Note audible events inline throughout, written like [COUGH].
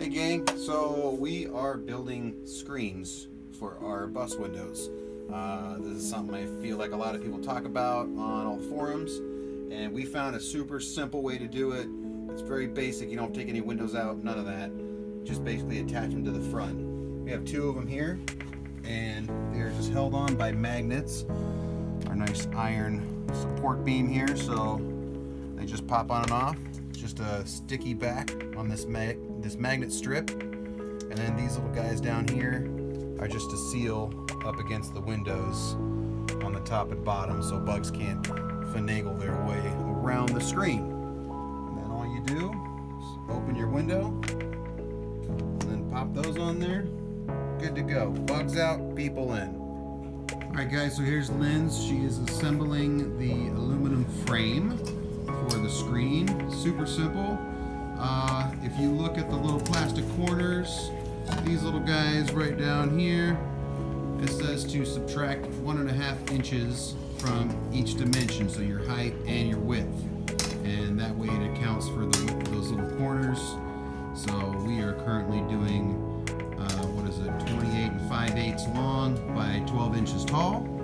Hey gang, so we are building screens for our bus windows. Uh, this is something I feel like a lot of people talk about on all the forums, and we found a super simple way to do it. It's very basic, you don't take any windows out, none of that. Just basically attach them to the front. We have two of them here, and they're just held on by magnets. Our nice iron support beam here, so they just pop on and off. Just a sticky back on this mag this magnet strip, and then these little guys down here are just to seal up against the windows on the top and bottom, so bugs can't finagle their way around the screen. And then all you do is open your window, and then pop those on there. Good to go. Bugs out, people in. Alright guys, so here's Linz. She is assembling the aluminum frame for the screen. Super simple. Uh, if you look at the little plastic corners, these little guys right down here, it says to subtract one and a half inches from each dimension, so your height and your width. And that way it accounts for the, those little corners. So we are currently doing, uh, what is it, 28 and 5 eighths long by 12 inches tall.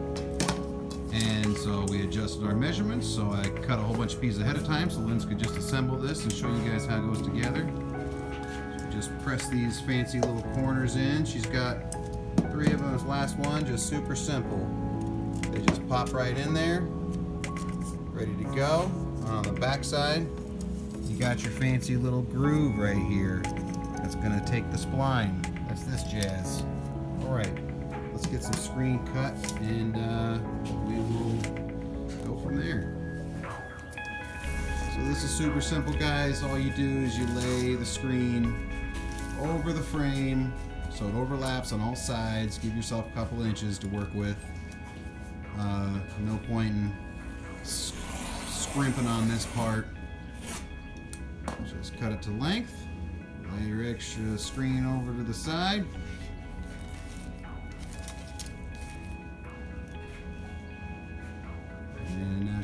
And so we adjusted our measurements. So I cut a whole bunch of pieces ahead of time so Linz could just assemble this and show you guys how it goes together. So just press these fancy little corners in. She's got three of them as last one, just super simple. They just pop right in there, ready to go. On the back side, you got your fancy little groove right here. That's gonna take the spline. That's this jazz. All right let's get some screen cut and uh, we will go from there. So this is super simple guys. All you do is you lay the screen over the frame so it overlaps on all sides. Give yourself a couple inches to work with. Uh, no point in scrimping on this part. Just cut it to length. Lay your extra screen over to the side.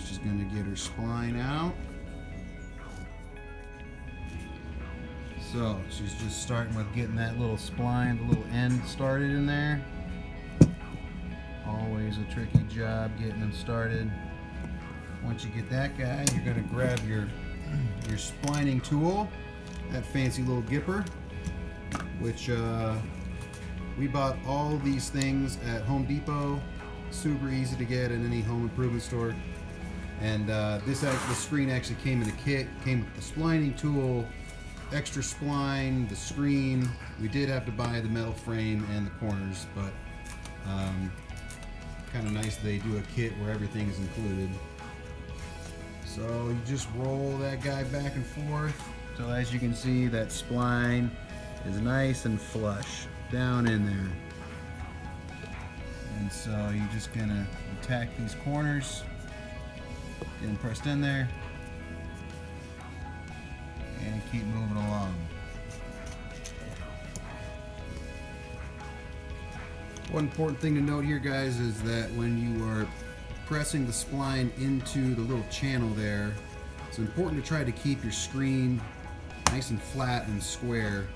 She's going to get her spline out. So she's just starting with getting that little spline, the little end started in there. Always a tricky job getting them started. Once you get that guy, you're going to grab your [CLEARS THROAT] your splining tool, that fancy little Gipper, which uh, we bought all these things at Home Depot. Super easy to get in any home improvement store. And uh, this the screen actually came in a kit, came with the splining tool, extra spline, the screen. We did have to buy the metal frame and the corners, but um, kind of nice they do a kit where everything is included. So you just roll that guy back and forth. So as you can see, that spline is nice and flush down in there. And so you're just gonna attack these corners Get them pressed in there. And keep moving along. One important thing to note here guys is that when you are pressing the spline into the little channel there, it's important to try to keep your screen nice and flat and square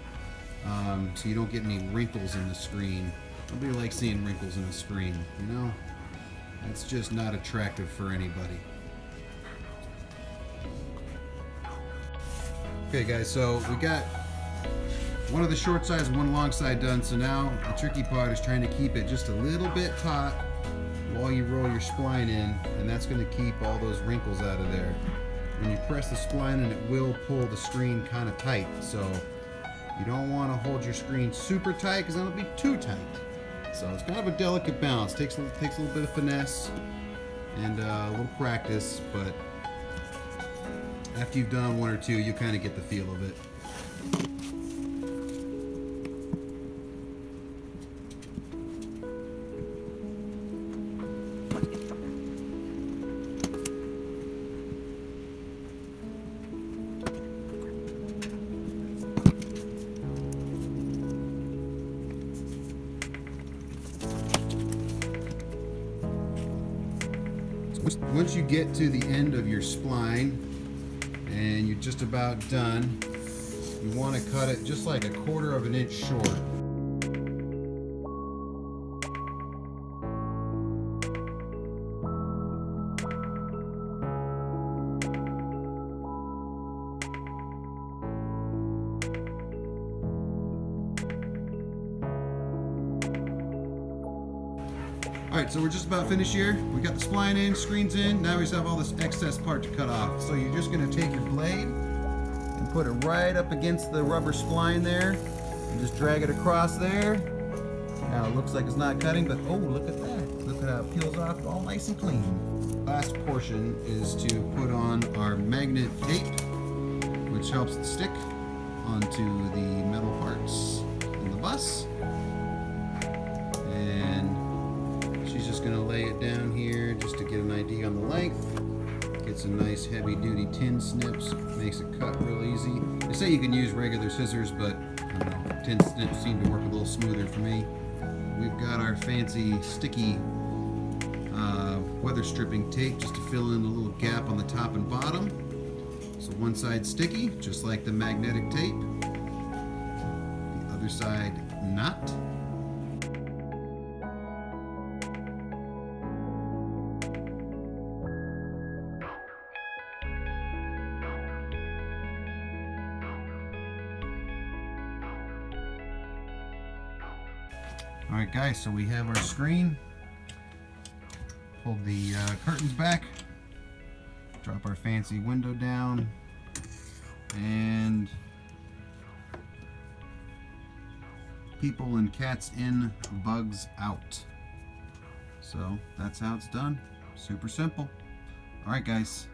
um, so you don't get any wrinkles in the screen. Nobody likes seeing wrinkles in a screen, you know? That's just not attractive for anybody. Okay guys, so we got one of the short sides and one long side done. So now the tricky part is trying to keep it just a little bit taut while you roll your spline in and that's going to keep all those wrinkles out of there. When you press the spline in, it will pull the screen kind of tight. So you don't want to hold your screen super tight because then it'll be too tight. So it's kind of a delicate balance. Takes, takes a little bit of finesse and uh, a little practice, but after you've done one or two, you kind of get the feel of it. once you get to the end of your spline and you're just about done, you want to cut it just like a quarter of an inch short. Alright, so we're just about finished here. We got the spline in, screens in, now we just have all this excess part to cut off. So you're just going to take your blade and put it right up against the rubber spline there and just drag it across there. Now it looks like it's not cutting, but oh, look at that. Look at how it peels off all nice and clean. Last portion is to put on our magnet tape, which helps stick onto the metal parts in the bus. She's just gonna lay it down here just to get an idea on the length. Get some nice heavy duty tin snips, makes it cut real easy. They say you can use regular scissors, but I don't know, tin snips seem to work a little smoother for me. We've got our fancy sticky uh, weather stripping tape just to fill in the little gap on the top and bottom. So one side sticky, just like the magnetic tape. The other side not. Alright guys, so we have our screen. Pull the uh, curtains back. Drop our fancy window down. And people and cats in, bugs out. So that's how it's done. Super simple. Alright guys,